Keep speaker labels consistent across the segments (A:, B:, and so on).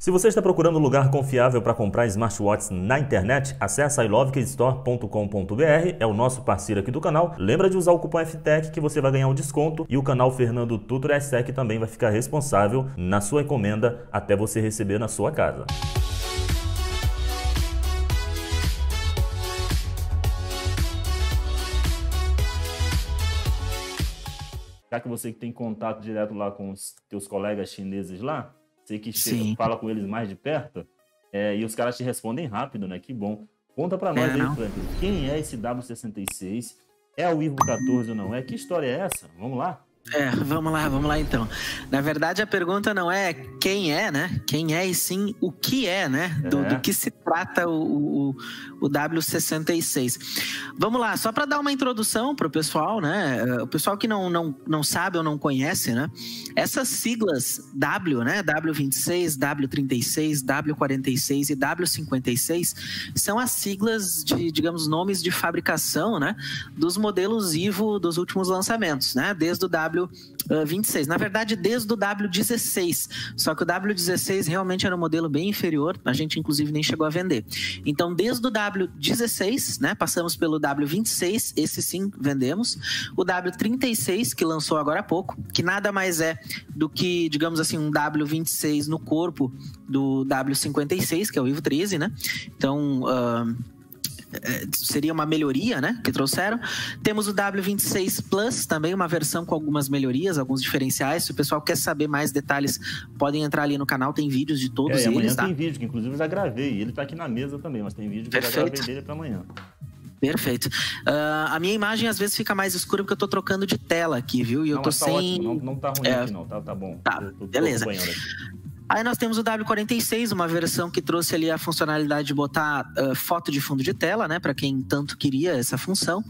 A: Se você está procurando um lugar confiável para comprar smartwatches na internet, acesse ilovekstore.com.br, é o nosso parceiro aqui do canal. Lembra de usar o cupom FTEC que você vai ganhar um desconto e o canal Fernando Tutor SEC também vai ficar responsável na sua encomenda até você receber na sua casa. Já que você tem contato direto lá com os teus colegas chineses lá, você que chega, fala com eles mais de perto, é, e os caras te respondem rápido, né? Que bom. Conta para nós é, aí, Franklin, quem é esse W66? É o Ivo 14 ou não é? Que história é essa? Vamos lá?
B: É, vamos lá, vamos lá então. Na verdade, a pergunta não é quem é, né? Quem é e sim o que é, né? Do, é. do que se trata o, o, o, W66. Vamos lá, só para dar uma introdução para o pessoal, né? O pessoal que não, não, não sabe ou não conhece, né? Essas siglas W, né? W26, W36, W46 e W56 são as siglas de, digamos, nomes de fabricação, né? Dos modelos Ivo dos últimos lançamentos, né? Desde o W W26. Na verdade, desde o W16. Só que o W16 realmente era um modelo bem inferior. A gente, inclusive, nem chegou a vender. Então, desde o W16, né? Passamos pelo W26. Esse sim vendemos. O W36, que lançou agora há pouco, que nada mais é do que, digamos assim, um W26 no corpo do W56, que é o Ivo 13, né? Então. Uh seria uma melhoria, né? Que trouxeram. Temos o W26 Plus, também uma versão com algumas melhorias, alguns diferenciais. Se o pessoal quer saber mais detalhes, podem entrar ali no canal, tem vídeos de todos
A: é,
B: eles.
A: Amanhã
B: tá?
A: tem vídeo, que inclusive eu já gravei. Ele tá aqui na mesa também, mas tem vídeo que Perfeito. eu já gravei dele para amanhã.
B: Perfeito. Uh, a minha imagem às vezes fica mais escura porque eu tô trocando de tela aqui, viu? E eu tô tá sem.
A: Ótimo. Não, não tá ruim é... aqui, não. Tá, tá bom.
B: Tá, tô, tô beleza. Aí nós temos o W46, uma versão que trouxe ali a funcionalidade de botar uh, foto de fundo de tela, né, para quem tanto queria essa função.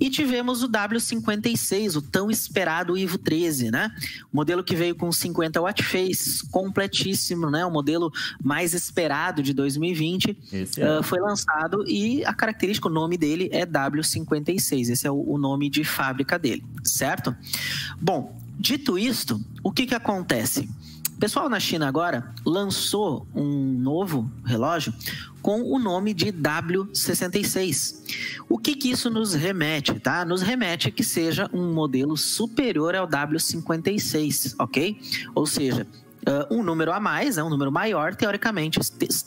B: E tivemos o W56, o tão esperado Ivo 13, né? O modelo que veio com 50 watt face, completíssimo, né? O modelo mais esperado de 2020 é. uh, foi lançado e a característica, o nome dele é W56. Esse é o, o nome de fábrica dele, certo? Bom, dito isto, o que que acontece? Pessoal na China agora lançou um novo relógio com o nome de W66. O que, que isso nos remete, tá? Nos remete que seja um modelo superior ao W56, ok? Ou seja, Uh, um número a mais, né, um número maior, teoricamente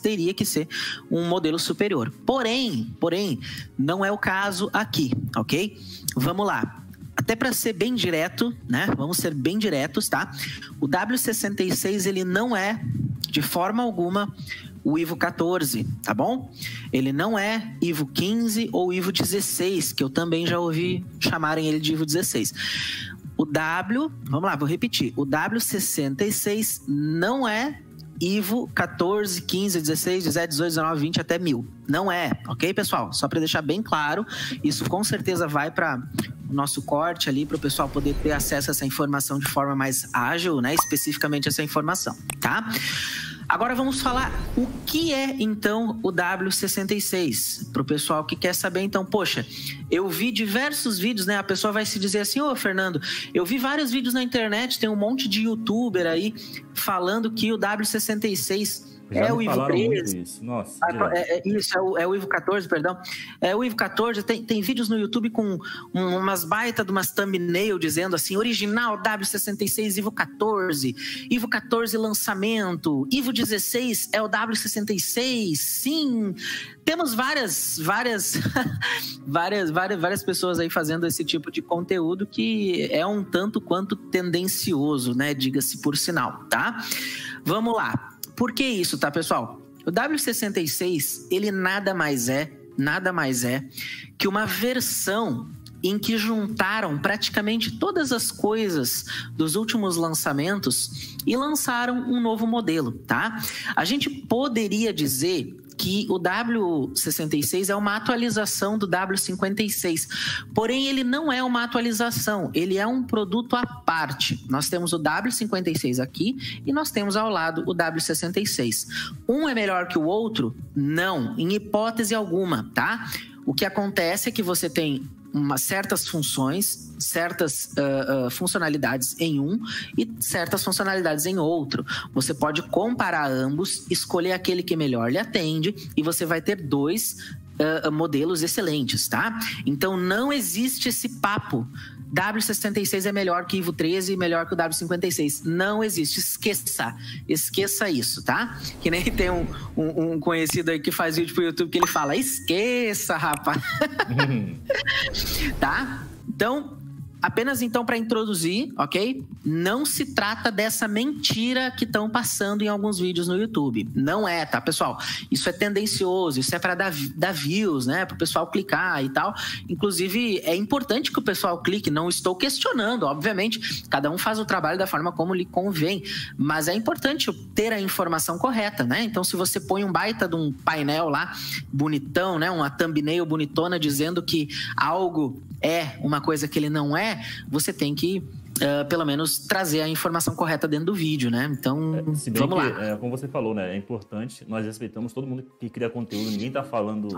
B: teria que ser um modelo superior. Porém, porém, não é o caso aqui, ok? Vamos lá até para ser bem direto, né? Vamos ser bem diretos, tá? O W66 ele não é de forma alguma o Ivo 14, tá bom? Ele não é Ivo 15 ou Ivo 16, que eu também já ouvi chamarem ele de Ivo 16. O W, vamos lá, vou repetir. O W66 não é Ivo 14, 15, 16, 17, 18, 19, 20 até 1000. Não é, ok, pessoal? Só para deixar bem claro, isso com certeza vai para o nosso corte ali para o pessoal poder ter acesso a essa informação de forma mais ágil, né? Especificamente essa informação, tá? Agora vamos falar o que é então o W66 para o pessoal que quer saber. Então, poxa, eu vi diversos vídeos, né? A pessoa vai se dizer assim: Ô Fernando, eu vi vários vídeos na internet, tem um monte de youtuber aí falando que o W66
A: já é o Ivo 13. Isso. Nossa,
B: ah, é, é, isso, é o, é o, Ivo 14, perdão. É o Ivo 14. Tem, tem vídeos no YouTube com umas baita de umas thumbnail dizendo assim: original W66 Ivo 14, Ivo 14 lançamento, Ivo 16 é o W66. Sim, temos várias, várias, várias, várias, várias pessoas aí fazendo esse tipo de conteúdo que é um tanto quanto tendencioso, né? Diga-se por sinal, tá? Vamos lá. Por que isso, tá, pessoal? O W66, ele nada mais é, nada mais é que uma versão em que juntaram praticamente todas as coisas dos últimos lançamentos e lançaram um novo modelo, tá? A gente poderia dizer que o W66 é uma atualização do W56. Porém, ele não é uma atualização, ele é um produto à parte. Nós temos o W56 aqui e nós temos ao lado o W66. Um é melhor que o outro? Não, em hipótese alguma, tá? O que acontece é que você tem uma, certas funções, certas uh, uh, funcionalidades em um e certas funcionalidades em outro. Você pode comparar ambos, escolher aquele que melhor lhe atende e você vai ter dois uh, modelos excelentes, tá? Então não existe esse papo W66 é melhor que Ivo 13 e melhor que o W56. Não existe. Esqueça. Esqueça isso, tá? Que nem tem um, um, um conhecido aí que faz vídeo pro YouTube que ele fala: esqueça, rapaz. tá? Então, Apenas então para introduzir, ok? Não se trata dessa mentira que estão passando em alguns vídeos no YouTube. Não é, tá, pessoal? Isso é tendencioso, isso é para dar, dar views, né? Para o pessoal clicar e tal. Inclusive, é importante que o pessoal clique, não estou questionando, obviamente. Cada um faz o trabalho da forma como lhe convém. Mas é importante ter a informação correta, né? Então, se você põe um baita de um painel lá, bonitão, né? Uma thumbnail bonitona dizendo que algo é uma coisa que ele não é, você tem que Uh, pelo menos trazer a informação correta dentro do vídeo, né? Então, é, vamos que, lá.
A: É, como você falou, né? É importante, nós respeitamos todo mundo que cria conteúdo, ninguém tá falando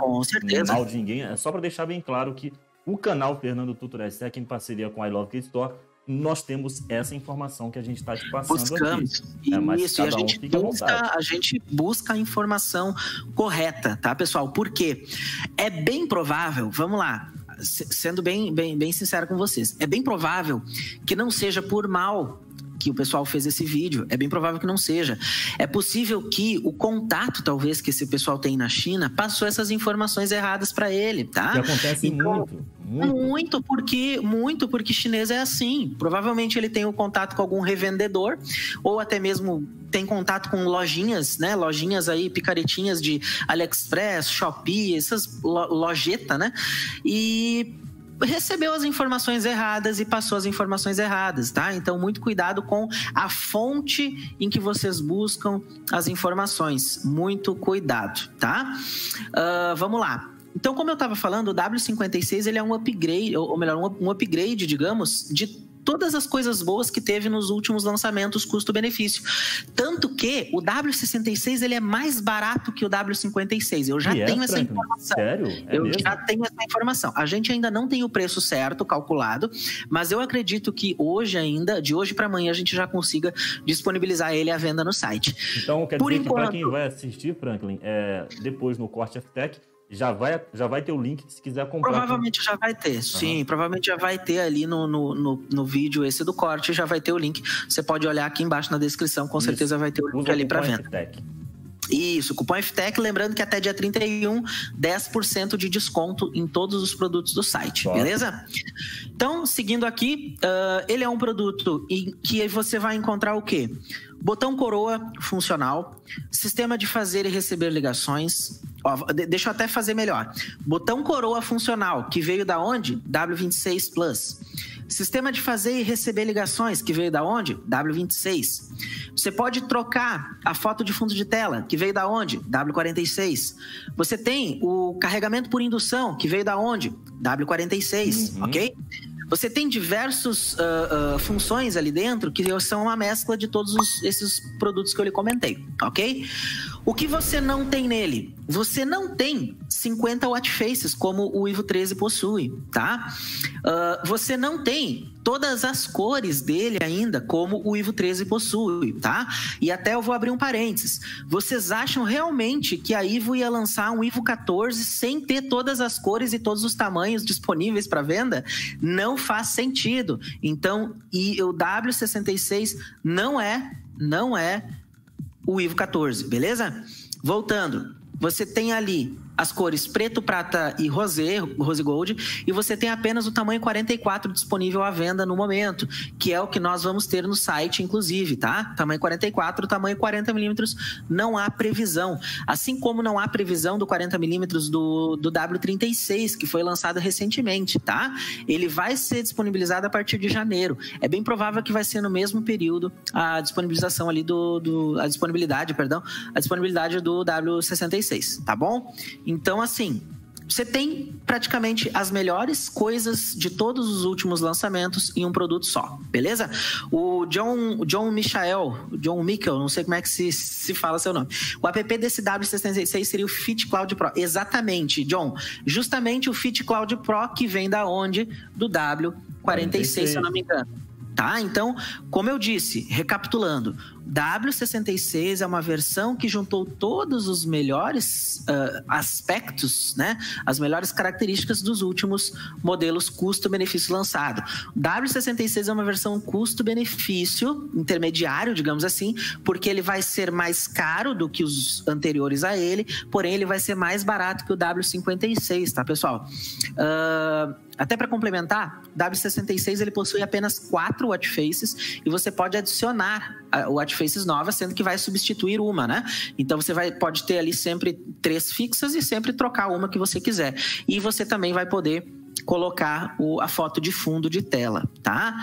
A: mal de ninguém. É só para deixar bem claro que o canal Fernando Tutoriais Tech, em parceria com a I Love Kid Store, nós temos essa informação que a gente está te passando
B: Buscamos. aqui. É, mas Isso, e a gente, busca, a gente busca a informação correta, tá, pessoal? Por quê? É bem provável, vamos lá, sendo bem, bem, bem sincero com vocês, é bem provável que não seja por mal que o pessoal fez esse vídeo. É bem provável que não seja. É possível que o contato, talvez, que esse pessoal tem na China, passou essas informações erradas para ele, tá?
A: Que acontece então, muito, muito.
B: Muito porque, muito porque chinês é assim. Provavelmente ele tem o um contato com algum revendedor, ou até mesmo tem contato com lojinhas, né? Lojinhas aí, picaretinhas de AliExpress, Shopee, essas lojeta, né? E recebeu as informações erradas e passou as informações erradas, tá? Então, muito cuidado com a fonte em que vocês buscam as informações. Muito cuidado, tá? Uh, vamos lá. Então, como eu estava falando, o W56 ele é um upgrade, ou melhor, um upgrade, digamos, de todas as coisas boas que teve nos últimos lançamentos custo-benefício. Tanto que o W66 ele é mais barato que o W56. Eu já e é, tenho é, essa informação.
A: Sério?
B: É eu mesmo? já tenho essa informação. A gente ainda não tem o preço certo calculado, mas eu acredito que hoje ainda, de hoje para amanhã, a gente já consiga disponibilizar ele à venda no site.
A: Então, quer Por dizer enquanto... que para quem vai assistir, Franklin, é, depois no Corte FTech, já vai, já vai ter o link se quiser comprar.
B: Provavelmente já vai ter, uhum. sim. Provavelmente já vai ter ali no, no, no, no, vídeo esse do corte, já vai ter o link. Você pode olhar aqui embaixo na descrição, com Isso. certeza vai ter o link Usa ali para venda. FTech. Isso, cupom FTEC, lembrando que até dia 31, 10% de desconto em todos os produtos do site, Top. beleza? Então, seguindo aqui, uh, ele é um produto em que você vai encontrar o quê? Botão coroa funcional, sistema de fazer e receber ligações. Ó, deixa eu até fazer melhor. Botão coroa funcional, que veio da onde? W26 Plus. Sistema de fazer e receber ligações, que veio da onde? W26. Você pode trocar a foto de fundo de tela, que veio da onde? W46. Você tem o carregamento por indução, que veio da onde? W46, uhum. ok? Você tem diversas uh, uh, funções ali dentro que são uma mescla de todos os, esses produtos que eu lhe comentei, ok? O que você não tem nele? Você não tem 50 watch faces como o Ivo 13 possui, tá? Uh, você não tem todas as cores dele ainda como o Ivo 13 possui, tá? E até eu vou abrir um parênteses. Vocês acham realmente que a Ivo ia lançar um Ivo 14 sem ter todas as cores e todos os tamanhos disponíveis para venda? Não faz sentido. Então, e o W66 não é, não é o Ivo 14, beleza? Voltando, você tem ali as cores preto, prata e rosé, rose gold, e você tem apenas o tamanho 44 disponível à venda no momento, que é o que nós vamos ter no site, inclusive, tá? Tamanho 44, tamanho 40 milímetros, não há previsão. Assim como não há previsão do 40 milímetros do, do W36, que foi lançado recentemente, tá? Ele vai ser disponibilizado a partir de janeiro. É bem provável que vai ser no mesmo período a disponibilização ali do, do a disponibilidade, perdão, a disponibilidade do W66, tá bom? Então, assim, você tem praticamente as melhores coisas de todos os últimos lançamentos em um produto só, beleza? O John, John Michael, John Michael, não sei como é que se, se fala seu nome. O app desse W66 seria o Fit Cloud Pro. Exatamente, John. Justamente o Fit Cloud Pro que vem da onde? Do W46, 46. se eu não me engano. Tá? Então, como eu disse, recapitulando, W66 é uma versão que juntou todos os melhores uh, aspectos, né? As melhores características dos últimos modelos custo-benefício lançado. W66 é uma versão custo-benefício intermediário, digamos assim, porque ele vai ser mais caro do que os anteriores a ele, porém ele vai ser mais barato que o W56, tá, pessoal? Uh, até para complementar, W66 ele possui apenas quatro watch faces e você pode adicionar o watch faces novas, sendo que vai substituir uma, né? Então você vai, pode ter ali sempre três fixas e sempre trocar uma que você quiser. E você também vai poder colocar o, a foto de fundo de tela, tá?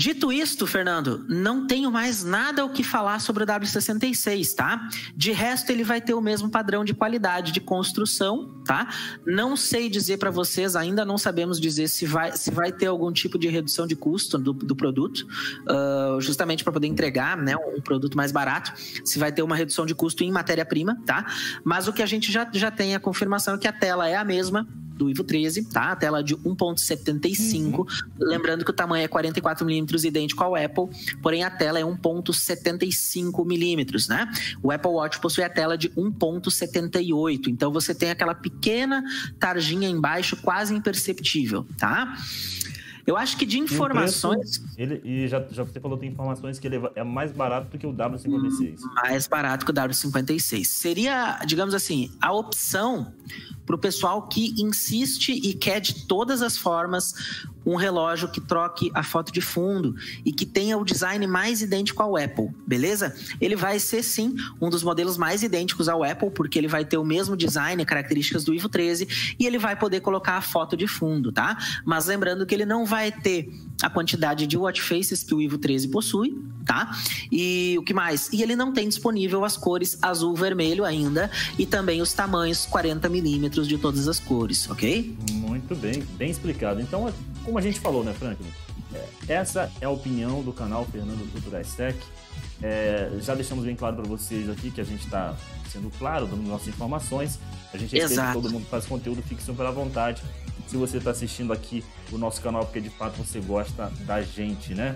B: Dito isto, Fernando, não tenho mais nada o que falar sobre o W66, tá? De resto, ele vai ter o mesmo padrão de qualidade de construção, tá? Não sei dizer para vocês, ainda não sabemos dizer se vai, se vai ter algum tipo de redução de custo do, do produto, uh, justamente para poder entregar né, um produto mais barato, se vai ter uma redução de custo em matéria-prima, tá? Mas o que a gente já, já tem a confirmação é que a tela é a mesma, do Ivo 13, tá? A tela de 1.75, uhum. lembrando que o tamanho é 44 milímetros, idêntico ao Apple, porém a tela é 1.75 milímetros, né? O Apple Watch possui a tela de 1.78, então você tem aquela pequena tarjinha embaixo, quase imperceptível, tá? Eu acho que de informações.
A: Preço, ele, e já, já você falou, tem informações que ele é mais barato do que o W56.
B: Mais barato que o W56. Seria, digamos assim, a opção para o pessoal que insiste e quer de todas as formas um relógio que troque a foto de fundo e que tenha o design mais idêntico ao Apple, beleza? Ele vai ser sim um dos modelos mais idênticos ao Apple, porque ele vai ter o mesmo design e características do Ivo 13 e ele vai poder colocar a foto de fundo, tá? Mas lembrando que ele não vai ter a quantidade de watch faces que o Ivo 13 possui, tá? E o que mais? E ele não tem disponível as cores azul, vermelho ainda e também os tamanhos 40 milímetros de todas as cores, ok?
A: Muito bem, bem explicado. Então, como a gente falou, né, Franklin? É, essa é a opinião do canal Fernando Culturais Tech. É, já deixamos bem claro para vocês aqui que a gente está sendo claro, dando nossas informações. A gente respeita que todo mundo faz conteúdo, fique super à vontade. Se você está assistindo aqui o nosso canal, porque de fato você gosta da gente, né?